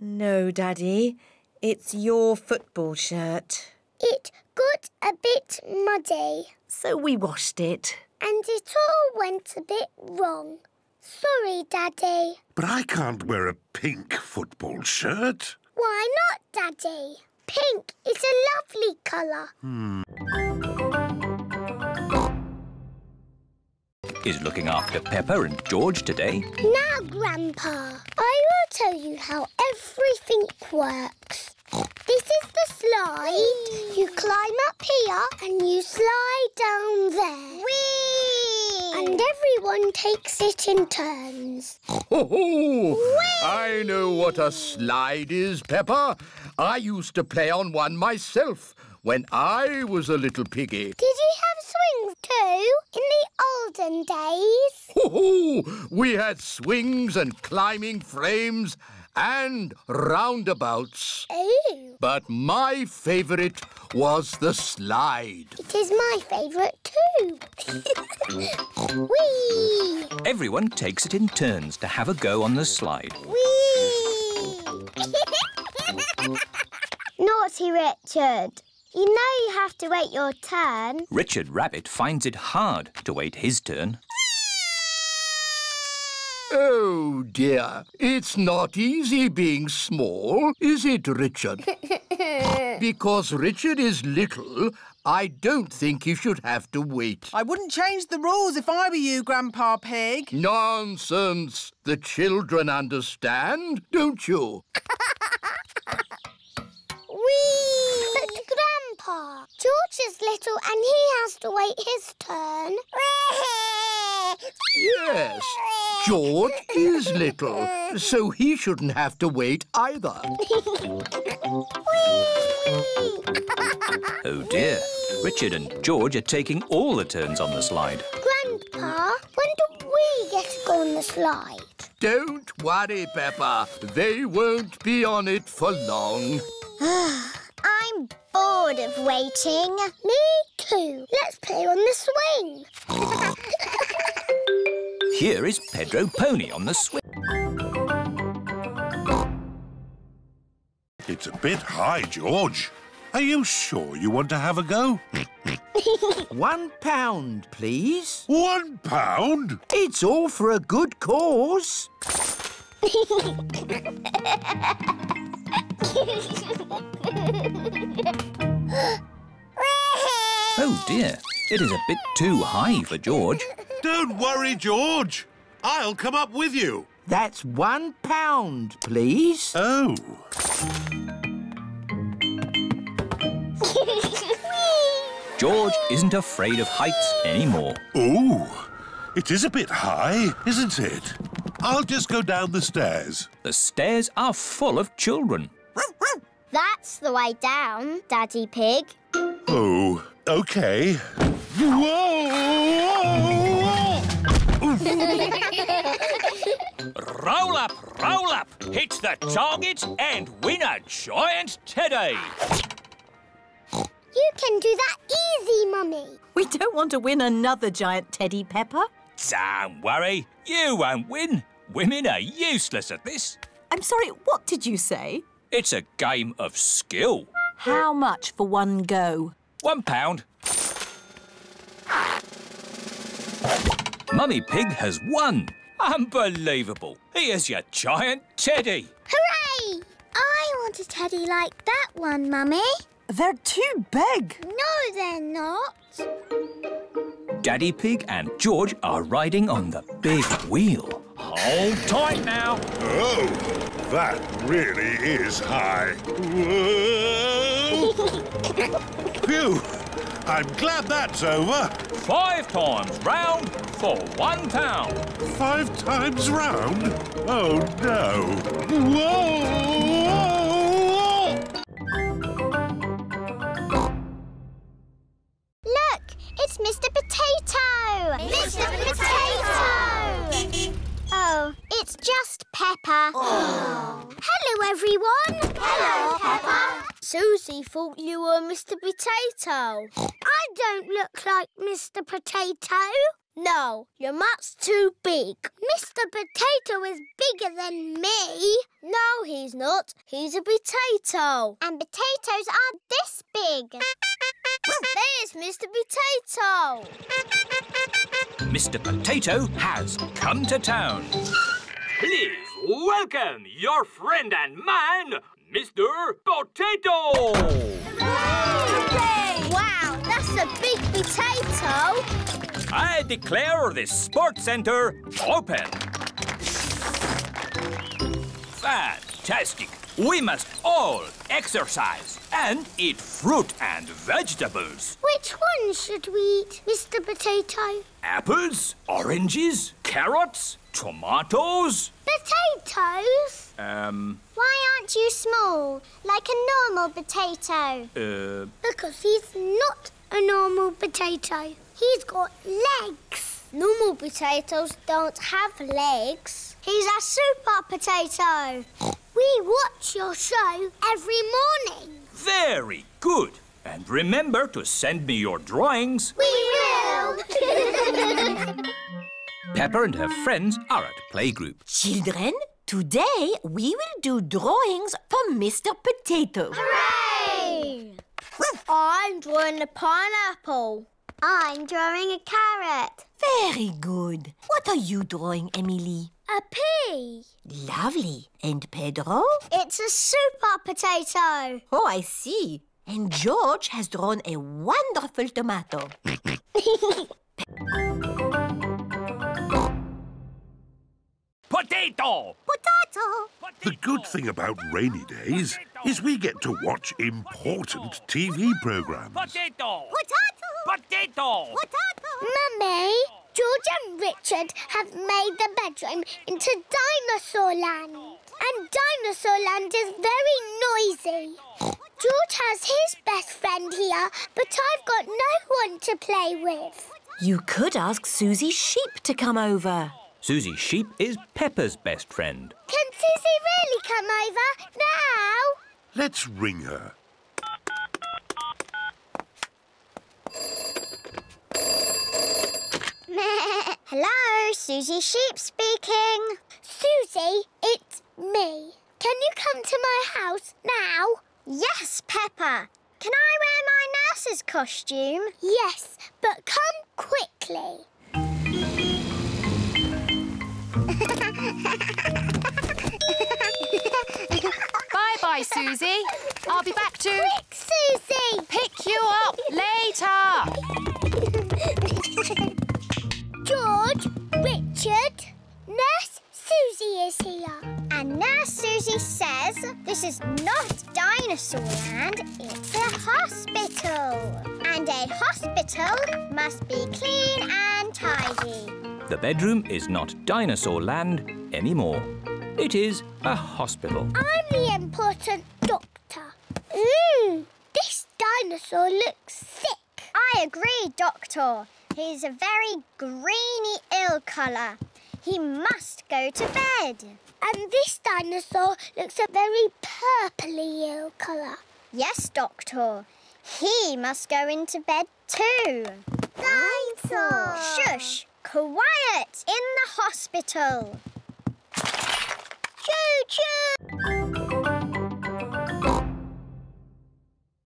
[SPEAKER 11] no, Daddy. It's your football shirt.
[SPEAKER 3] It got a bit muddy.
[SPEAKER 11] So we washed it.
[SPEAKER 3] And it all went a bit wrong. Sorry, Daddy.
[SPEAKER 2] But I can't wear a pink football shirt.
[SPEAKER 3] Why not, Daddy? Pink is a lovely colour.
[SPEAKER 2] Hmm.
[SPEAKER 6] Is looking after Peppa and George today.
[SPEAKER 3] Now, Grandpa, I will tell you how everything works. This is the slide. You climb up here and you slide down there. Whee! And everyone takes it in turns.
[SPEAKER 8] Ho, ho! I know what a slide is, Peppa. I used to play on one myself when I was a little piggy.
[SPEAKER 3] Did you have swings too in the olden days?
[SPEAKER 8] Ho, ho! We had swings and climbing frames and roundabouts.
[SPEAKER 3] Ooh.
[SPEAKER 8] But my favourite was the slide.
[SPEAKER 3] It is my favourite too. Whee!
[SPEAKER 6] Everyone takes it in turns to have a go on the slide.
[SPEAKER 3] Whee! Naughty Richard. You know you have to wait your turn.
[SPEAKER 6] Richard Rabbit finds it hard to wait his turn.
[SPEAKER 8] Oh, dear. It's not easy being small, is it, Richard? Because Richard is little, I don't think he should have to wait.
[SPEAKER 14] I wouldn't change the rules if I were you, Grandpa Pig.
[SPEAKER 8] Nonsense. The children understand, don't you?
[SPEAKER 3] Whee! But Grandpa, George is little and he has to wait his turn.
[SPEAKER 8] Yes. George is little, so he shouldn't have to wait either.
[SPEAKER 6] Oh dear. Richard and George are taking all the turns on the slide.
[SPEAKER 3] Grandpa, when do we get to go on the slide?
[SPEAKER 8] Don't worry, Peppa. They won't be on it for long.
[SPEAKER 3] I'm bored of waiting. Me too. Let's play on the swing.
[SPEAKER 6] Here is Pedro Pony on the swing.
[SPEAKER 2] It's a bit high, George. Are you sure you want to have a go?
[SPEAKER 10] One pound, please.
[SPEAKER 2] One pound?
[SPEAKER 10] It's all for a good cause.
[SPEAKER 6] Oh dear. It is a bit too high for George.
[SPEAKER 2] Don't worry, George. I'll come up with you.
[SPEAKER 10] That's one pound, please.
[SPEAKER 2] Oh.
[SPEAKER 6] George isn't afraid of heights anymore.
[SPEAKER 2] Ooh, it is a bit high, isn't it? I'll just go down the stairs.
[SPEAKER 6] The stairs are full of children.
[SPEAKER 3] That's the way down, Daddy Pig.
[SPEAKER 2] Oh, okay. Whoa!
[SPEAKER 6] Roll up, roll up. Hit the target and win a giant teddy.
[SPEAKER 3] You can do that easy, Mummy.
[SPEAKER 11] We don't want to win another giant teddy, Peppa.
[SPEAKER 6] Don't worry, you won't win. Women are useless at this.
[SPEAKER 11] I'm sorry, what did you say?
[SPEAKER 6] It's a game of skill.
[SPEAKER 11] How much for one go?
[SPEAKER 6] One pound. Mummy Pig has won. Unbelievable. Here's your giant teddy.
[SPEAKER 3] Hooray! I want a teddy like that one, Mummy.
[SPEAKER 11] They're too big.
[SPEAKER 3] No, they're not.
[SPEAKER 6] Daddy Pig and George are riding on the big wheel. Hold tight now.
[SPEAKER 2] Oh, that really is high. Whoa! Phew! I'm glad that's over.
[SPEAKER 6] Five times round for one pound.
[SPEAKER 2] Five times round? Oh, no. Whoa!
[SPEAKER 3] Look, it's Mr. Potato. Mr. Potato. Oh, it's just Peppa. Oh. Hello, everyone. Hello, Peppa. Susie thought you were Mr. Potato. I don't look like Mr. Potato. No, you're much too big. Mr. Potato is bigger than me. No, he's not. He's a potato. And potatoes are this big. There's Mr. Potato.
[SPEAKER 6] Mr. Potato has come to town.
[SPEAKER 15] Please welcome your friend and mine, Mr. Potato!
[SPEAKER 3] Wow, that's a big potato.
[SPEAKER 6] I declare this sports center open. Fantastic. We must all exercise and eat fruit and vegetables.
[SPEAKER 3] Which one should we eat, Mr. Potato?
[SPEAKER 6] Apples, oranges, carrots, tomatoes.
[SPEAKER 3] Potatoes?
[SPEAKER 6] Um,
[SPEAKER 3] Why aren't you small, like a normal potato?
[SPEAKER 6] uh,
[SPEAKER 3] Because he's not a normal potato. He's got legs. Normal potatoes don't have legs. He's a super potato. We watch your show every morning.
[SPEAKER 6] very good. And remember to send me your drawings.
[SPEAKER 3] We will.
[SPEAKER 6] Peppa and her friends are at playgroup.
[SPEAKER 11] Children, today we will do drawings for Mr. Potato.
[SPEAKER 3] Hooray! I'm drawing a pineapple. I'm drawing a carrot.
[SPEAKER 11] Very good. What are you drawing, Emily?
[SPEAKER 3] A pea.
[SPEAKER 11] Lovely. And Pedro?
[SPEAKER 3] It's a super potato.
[SPEAKER 11] Oh, I see. And George has drawn a wonderful tomato.
[SPEAKER 6] Potato!
[SPEAKER 3] Potato.
[SPEAKER 2] The good thing about rainy days is we get to watch important TV programs.
[SPEAKER 6] Potato!
[SPEAKER 3] Potato.
[SPEAKER 6] Potato! Potato!
[SPEAKER 3] Mummy, George and Richard have made the bedroom into Dinosaur Land. And Dinosaur Land is very noisy. George has his best friend here, but I've got no one to play with.
[SPEAKER 11] You could ask Susie Sheep to come over.
[SPEAKER 6] Susie Sheep is Peppa's best friend.
[SPEAKER 3] Can Susie really come over now?
[SPEAKER 2] Let's ring her.
[SPEAKER 3] Hello, Susie Sheep speaking. Susie, it's me. Can you come to my house now? Yes, Peppa. Can I wear my nurse's costume? Yes, but come quickly.
[SPEAKER 9] Bye bye, Susie. I'll be back to
[SPEAKER 3] Quick, Susie!
[SPEAKER 9] pick you up later.
[SPEAKER 3] George, Richard, Nurse Susie is here. And Nurse Susie says this is not dinosaur land, it's a hospital. And a hospital must be clean and tidy.
[SPEAKER 6] The bedroom is not dinosaur land anymore. It is a hospital.
[SPEAKER 3] I'm the important doctor. Mmm, this dinosaur looks sick. I agree, Doctor. He's a very greeny ill colour. He must go to bed. And this dinosaur looks a very purpley ill colour. Yes, Doctor. He must go into bed too. Dinosaur! Shush! Quiet in the hospital. Choo-choo!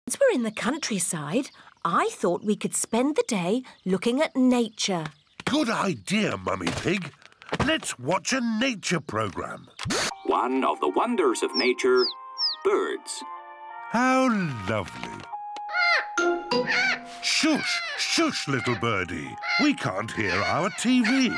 [SPEAKER 11] Since we're in the countryside, I thought we could spend the day looking at nature.
[SPEAKER 2] Good idea, Mummy Pig. Let's watch a nature program.
[SPEAKER 15] One of the wonders of nature, birds.
[SPEAKER 2] How lovely. Shush, shush, little birdie. We can't hear our TV.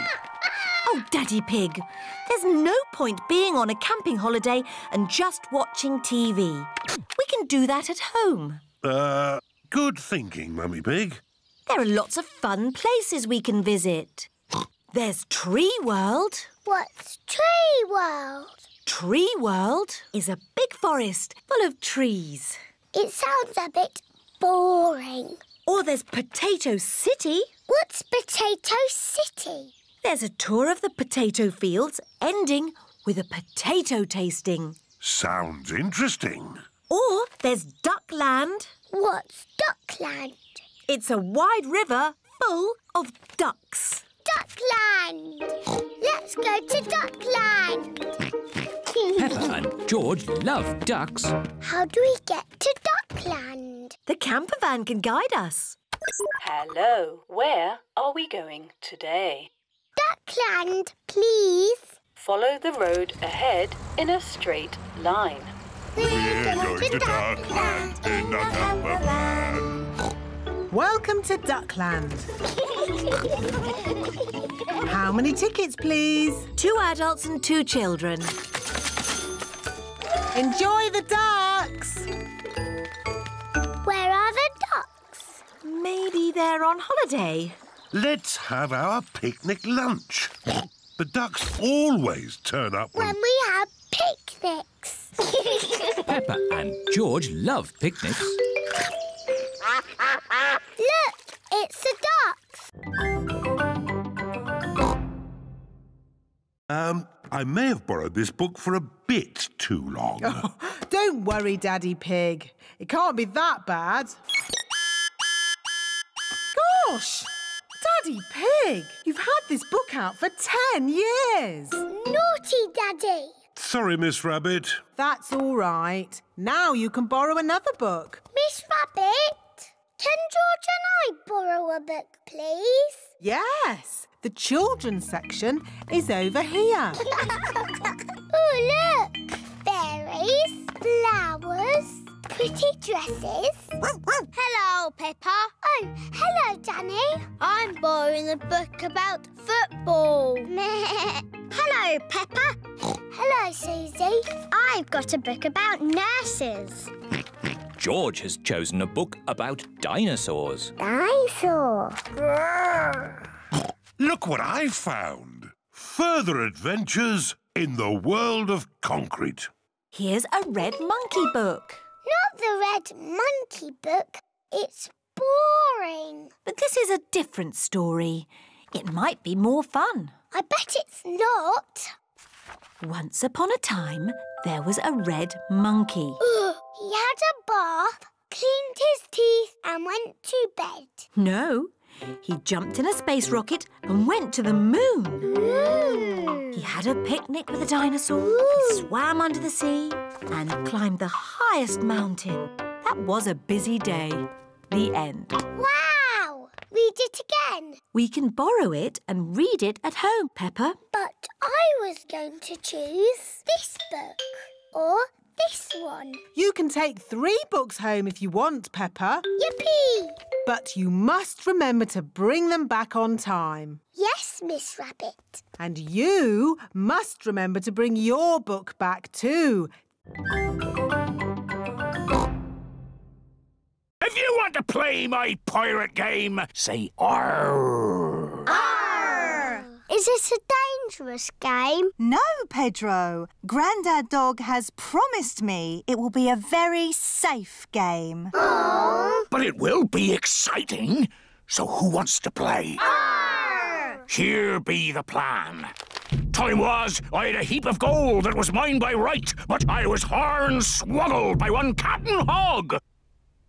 [SPEAKER 11] Oh, Daddy Pig, there's no point being on a camping holiday and just watching TV. We can do that at home.
[SPEAKER 2] Uh, good thinking, Mummy Pig.
[SPEAKER 11] There are lots of fun places we can visit. There's Tree World.
[SPEAKER 3] What's Tree World?
[SPEAKER 11] Tree World is a big forest full of trees.
[SPEAKER 3] It sounds a bit boring.
[SPEAKER 11] Or there's Potato City.
[SPEAKER 3] What's Potato City?
[SPEAKER 11] There's a tour of the potato fields ending with a potato tasting.
[SPEAKER 2] Sounds interesting.
[SPEAKER 11] Or there's Duckland.
[SPEAKER 3] What's Duckland?
[SPEAKER 11] It's a wide river full of ducks.
[SPEAKER 3] Duckland! Let's go to Duckland!
[SPEAKER 6] Peppa and George love ducks.
[SPEAKER 3] How do we get to Duckland?
[SPEAKER 11] The camper van can guide us.
[SPEAKER 16] Hello, where are we going today?
[SPEAKER 3] Duckland, please.
[SPEAKER 16] Follow the road ahead in a straight line.
[SPEAKER 2] We're going to Duckland in a camper.
[SPEAKER 14] Welcome to Duckland. How many tickets, please?
[SPEAKER 11] Two adults and two children.
[SPEAKER 14] Enjoy the ducks.
[SPEAKER 3] Where are the ducks?
[SPEAKER 11] Maybe they're on holiday.
[SPEAKER 2] Let's have our picnic lunch. The ducks always turn up when...
[SPEAKER 3] When we have picnics.
[SPEAKER 6] Peppa and George love picnics.
[SPEAKER 3] Look, it's the ducks.
[SPEAKER 2] Um, I may have borrowed this book for a bit too long.
[SPEAKER 14] Don't worry, Daddy Pig. It can't be that bad. Gosh! Daddy Pig, you've had this book out for ten years.
[SPEAKER 3] Naughty Daddy.
[SPEAKER 2] Sorry, Miss Rabbit.
[SPEAKER 14] That's all right. Now you can borrow another book.
[SPEAKER 3] Miss Rabbit, Can George and I borrow a book, please?
[SPEAKER 14] Yes, the children's section is over here.
[SPEAKER 3] oh, look! Berries, flowers, pretty dresses. hello, Peppa. Oh, hello, Danny. I'm borrowing a book about football. hello, Peppa. hello, Susie. I've got a book about nurses.
[SPEAKER 6] George has chosen a book about dinosaurs.
[SPEAKER 3] Dinosaur.
[SPEAKER 2] Look what I found. Further adventures in the world of concrete.
[SPEAKER 11] Here's a red monkey book.
[SPEAKER 3] Not the red monkey book. It's boring.
[SPEAKER 11] But this is a different story. It might be more fun.
[SPEAKER 3] I bet it's not.
[SPEAKER 11] Once upon a time, there was a red monkey.
[SPEAKER 3] he had a bath, cleaned his teeth, and went to bed.
[SPEAKER 11] No, he jumped in a space rocket and went to the moon.
[SPEAKER 3] Ooh.
[SPEAKER 11] He hmm. had a picnic with a dinosaur, he swam under the sea, and climbed the highest mountain. That was a busy day. The end.
[SPEAKER 3] Wow! Read it again.
[SPEAKER 11] We can borrow it and read it at home, Peppa.
[SPEAKER 3] But I was going to choose this book or this one.
[SPEAKER 14] You can take three books home if you want, Peppa.
[SPEAKER 3] Yippee!
[SPEAKER 14] But you must remember to bring them back on time.
[SPEAKER 3] Yes, Miss Rabbit.
[SPEAKER 14] And you must remember to bring your book back too.
[SPEAKER 7] If you want to play my pirate game, say Arr.
[SPEAKER 3] Arr! Is it a dangerous game?
[SPEAKER 17] No, Pedro. Grandad Dog has promised me it will be a very safe game.
[SPEAKER 3] Aww.
[SPEAKER 7] But it will be exciting. So who wants to play?
[SPEAKER 3] Arr!
[SPEAKER 7] Here be the plan. Time was, I had a heap of gold that was mine by right, but I was horn swoggled by one Captain Hog.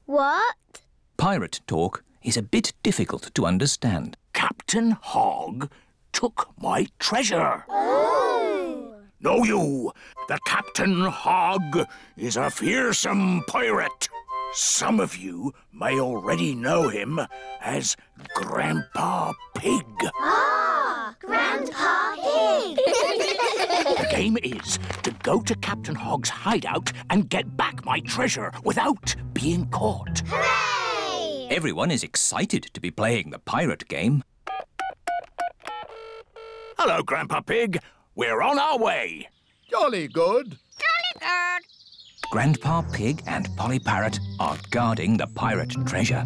[SPEAKER 3] What?
[SPEAKER 6] Pirate talk is a bit difficult to understand.
[SPEAKER 7] Captain Hog took my treasure.
[SPEAKER 3] Oh.
[SPEAKER 7] Know you the Captain Hog is a fearsome pirate? Some of you may already know him as Grandpa Pig.
[SPEAKER 3] Ah, Grandpa Pig.
[SPEAKER 7] the game is to go to Captain Hog's hideout and get back my treasure without being caught.
[SPEAKER 3] Hooray!
[SPEAKER 6] Everyone is excited to be playing the pirate game.
[SPEAKER 7] Hello, Grandpa Pig. We're on our way.
[SPEAKER 8] Jolly good.
[SPEAKER 3] Jolly good.
[SPEAKER 6] Grandpa Pig and Polly Parrot are guarding the pirate treasure.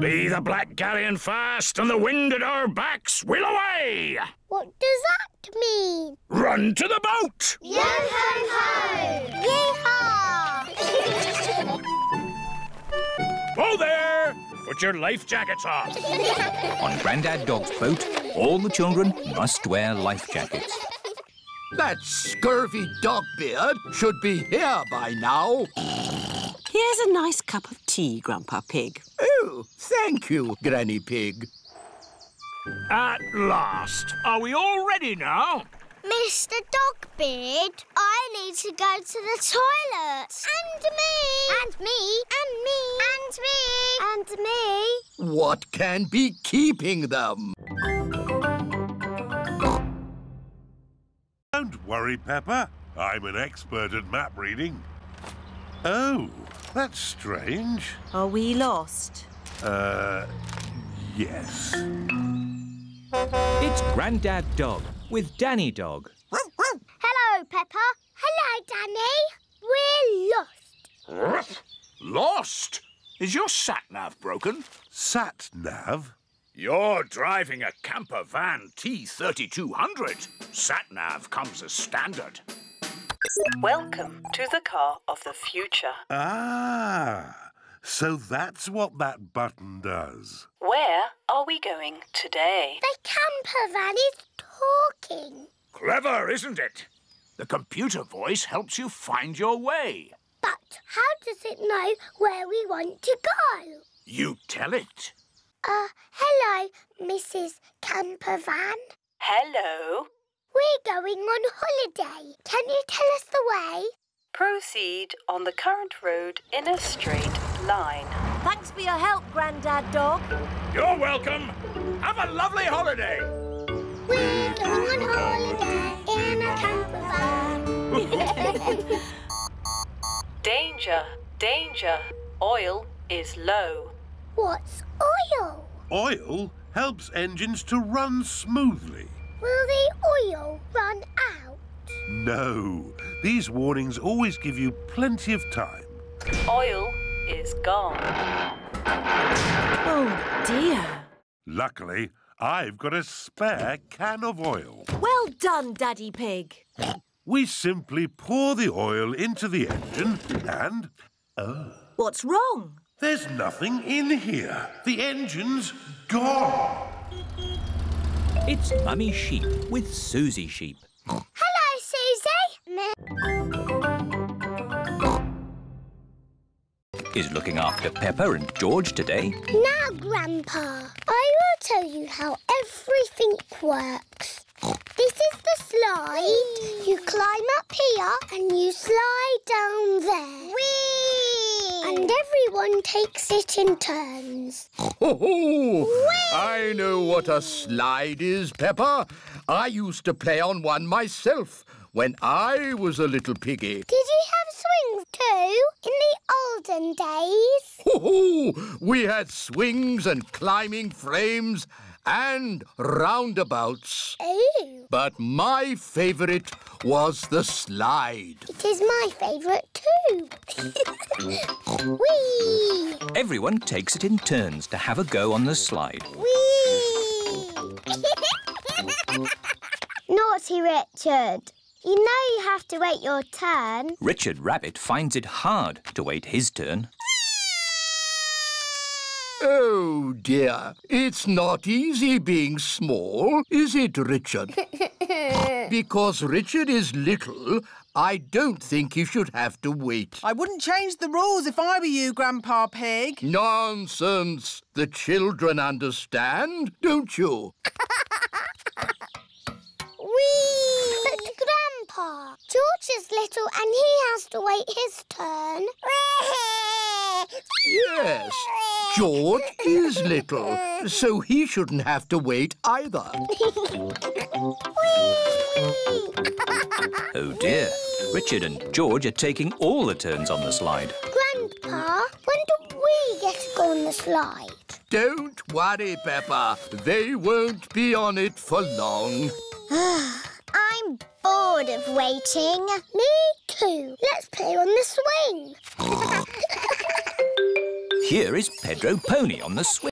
[SPEAKER 7] Be the black galleon fast and the wind at our backs, we'll away!
[SPEAKER 3] What does that mean?
[SPEAKER 7] Run to the boat!
[SPEAKER 3] Yo ho ho! Yeehaw!
[SPEAKER 7] Whoa there! Put your life jackets on.
[SPEAKER 6] On Grandad Dog's boat, all the children must wear life jackets.
[SPEAKER 8] That scurvy dog-beard should be here by now.
[SPEAKER 12] Here's a nice cup of tea, Grandpa Pig.
[SPEAKER 8] Oh, thank you, Granny Pig.
[SPEAKER 7] At last. Are we all ready now?
[SPEAKER 3] Mr. Dogbeard, I need to go to the toilet. And me. And me. And me. And me. And me.
[SPEAKER 8] What can be keeping them?
[SPEAKER 2] Worry, Peppa. I'm an expert at map reading. Oh, that's strange.
[SPEAKER 11] Are we lost?
[SPEAKER 2] Uh, yes.
[SPEAKER 6] It's Grandad Dog with Danny Dog.
[SPEAKER 3] Hello, Peppa. Hello, Danny. We're lost.
[SPEAKER 7] Lost? Is your sat-nav broken?
[SPEAKER 2] Sat-nav?
[SPEAKER 7] You're driving a camper van T3200. Sat-nav comes as standard.
[SPEAKER 16] Welcome to the car of the future.
[SPEAKER 2] Ah, so that's what that button does.
[SPEAKER 16] Where are we going today?
[SPEAKER 3] The camper van is talking.
[SPEAKER 7] Clever, isn't it? The computer voice helps you find your way.
[SPEAKER 3] But how does it know where we want to go?
[SPEAKER 7] You tell it.
[SPEAKER 3] Uh, hello, Mrs. Campervan.
[SPEAKER 16] Hello.
[SPEAKER 3] We're going on holiday. Can you tell us the way?
[SPEAKER 16] Proceed on the current road in a straight line.
[SPEAKER 11] Thanks for your help, Grandad Dog.
[SPEAKER 7] You're welcome. Have a lovely holiday.
[SPEAKER 3] We're going on holiday in a camper van.
[SPEAKER 16] Danger, danger. Oil is low.
[SPEAKER 3] What's oil?
[SPEAKER 2] Oil helps engines to run smoothly.
[SPEAKER 3] Will the oil run out?
[SPEAKER 2] No, these warnings always give you plenty of time.
[SPEAKER 16] Oil is gone.
[SPEAKER 11] Oh, dear.
[SPEAKER 2] Luckily, I've got a spare can of oil.
[SPEAKER 11] Well done, Daddy Pig.
[SPEAKER 2] We simply pour the oil into the engine and... Oh,
[SPEAKER 11] What's wrong?
[SPEAKER 2] There's nothing in here. The engine's gone.
[SPEAKER 6] It's Mummy Sheep with Susie Sheep.
[SPEAKER 3] Hello, Susie.
[SPEAKER 6] Is looking after Peppa and George today.
[SPEAKER 3] Now, Grandpa, I will tell you how everything works. This is the slide. You climb up here and you slide down there. Whee! And oh. everyone takes it in turns.
[SPEAKER 8] Ho! I know what a slide is, Peppa. I used to play on one myself when I was a little piggy.
[SPEAKER 3] Did you have swings too in the olden days?
[SPEAKER 8] Ho! We had swings and climbing frames and roundabouts.
[SPEAKER 3] Oh,
[SPEAKER 8] But my favourite was the slide.
[SPEAKER 3] it is my favourite too. Whee!
[SPEAKER 6] Everyone takes it in turns to have a go on the slide.
[SPEAKER 3] Whee! Naughty Richard. You know you have to wait your turn.
[SPEAKER 6] Richard Rabbit finds it hard to wait his turn.
[SPEAKER 8] Oh dear, it's not easy being small, is it, Richard? Because Richard is little, I don't think you should have to wait.
[SPEAKER 14] I wouldn't change the rules if I were you, Grandpa Pig.
[SPEAKER 8] Nonsense! The children understand, don't you?
[SPEAKER 3] Whee! But Grandpa, George is little and he has to wait his turn.
[SPEAKER 8] Yes, George is little, so he shouldn't have to wait either.
[SPEAKER 6] Oh dear. Richard and George are taking all the turns on the slide.
[SPEAKER 3] Grandpa, when do we get to go on the slide?
[SPEAKER 8] Don't worry, Peppa. They won't be on it for long.
[SPEAKER 3] I'm bored of waiting. Me too. Let's play on the swing.
[SPEAKER 6] Here is Pedro Pony on the swing.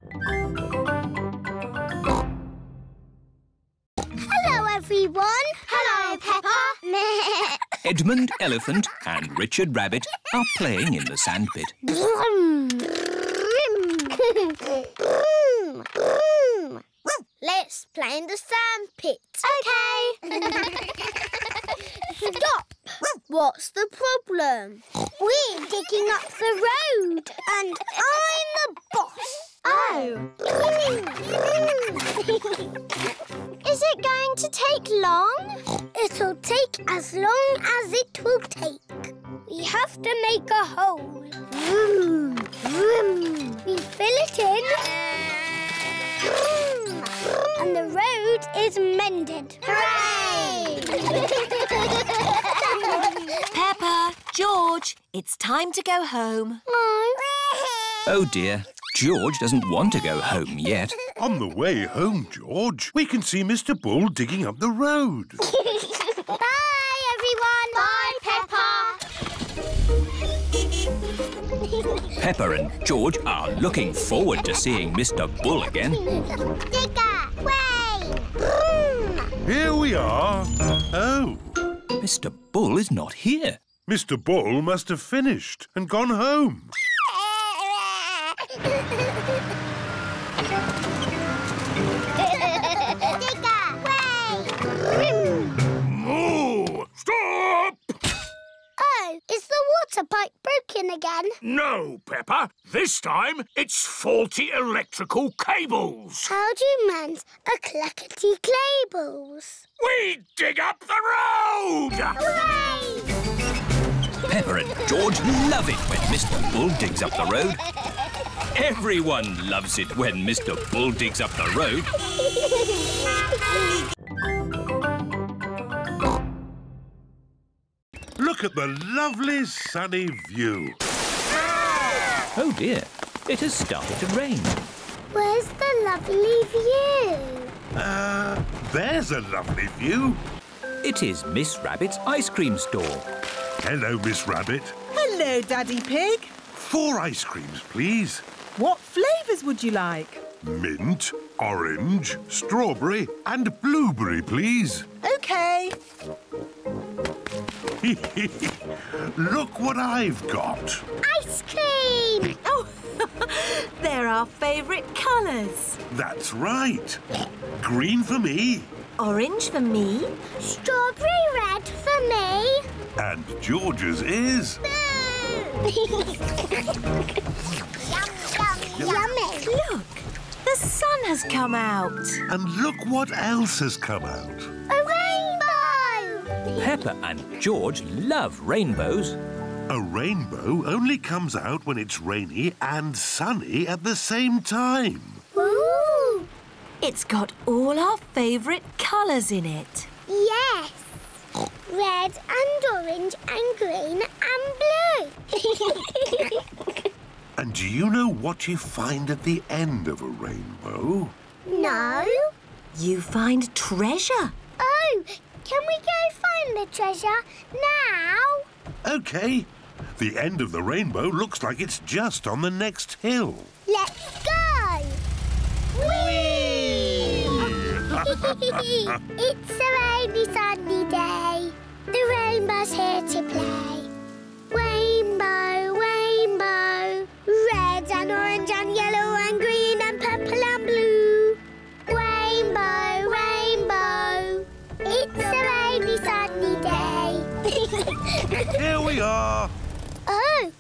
[SPEAKER 3] Hello, everyone. Hello, Peppa.
[SPEAKER 6] Edmund Elephant and Richard Rabbit are playing in the sandpit.
[SPEAKER 3] Let's play in the sandpit. Okay. Stop. What's the problem? We're digging up the road and I'm the boss. Oh. Is it going to take long? It'll take as long as it will take. We have to make a hole. Vroom, vroom. We fill it in. And the road is mended. Hooray!
[SPEAKER 11] Peppa, George, it's time to go home.
[SPEAKER 6] Oh dear. George doesn't want to go home yet.
[SPEAKER 2] On the way home, George, we can see Mr. Bull digging up the road.
[SPEAKER 3] Bye, everyone. Bye, Peppa.
[SPEAKER 6] Peppa and George are looking forward to seeing Mr. Bull again.
[SPEAKER 3] Digger, way. Vroom.
[SPEAKER 2] Here we are. Oh,
[SPEAKER 6] Mr. Bull is not here.
[SPEAKER 2] Mr. Bull must have finished and gone home.
[SPEAKER 3] water pipe broken again?
[SPEAKER 7] No, Peppa. This time it's faulty electrical cables.
[SPEAKER 3] How do you mend a clackety cables?
[SPEAKER 7] We dig up the road! Hooray!
[SPEAKER 6] Peppa and George love it when Mr. Bull digs up the road. Everyone loves it when Mr. Bull digs up the road.
[SPEAKER 2] Look at the lovely sunny view.
[SPEAKER 6] Oh dear, it has started to rain.
[SPEAKER 3] Where's the lovely view?
[SPEAKER 2] Uh, there's a lovely view.
[SPEAKER 6] It is Miss Rabbit's ice cream store.
[SPEAKER 2] Hello, Miss Rabbit.
[SPEAKER 14] Hello, Daddy Pig.
[SPEAKER 2] Four ice creams, please.
[SPEAKER 14] What flavours would you like?
[SPEAKER 2] Mint, orange, strawberry and blueberry, please.
[SPEAKER 14] OK.
[SPEAKER 2] Look what I've got.
[SPEAKER 3] Ice cream!
[SPEAKER 11] Oh, they're our favourite colours.
[SPEAKER 2] That's right. Green for me
[SPEAKER 11] Orange for me.
[SPEAKER 3] Strawberry red for me.
[SPEAKER 2] and George's is...
[SPEAKER 3] yum, yum, Yummy.
[SPEAKER 11] Look, the sun has come out.
[SPEAKER 2] And look what else has come out.
[SPEAKER 3] A rainbow!
[SPEAKER 6] Peppa and George love rainbows.
[SPEAKER 2] A rainbow only comes out when it's rainy and sunny at the same time.
[SPEAKER 3] Ooh!
[SPEAKER 11] It's got all our favourite colours in it.
[SPEAKER 3] Yes. Red and orange and green and blue.
[SPEAKER 2] And do you know what you find at the end of a rainbow?
[SPEAKER 3] no.
[SPEAKER 11] You find treasure.
[SPEAKER 3] Oh, can we go find the treasure now?
[SPEAKER 2] OK. The end of the rainbow looks like it's just on the next hill.
[SPEAKER 3] Let's go! Whee! it's a rainy, sunny day. The rainbow's here to play. Rainbow, rainbow. Red and orange and yellow and green and purple and blue. It's a rainy sunny day.
[SPEAKER 2] Here we are.
[SPEAKER 3] Oh,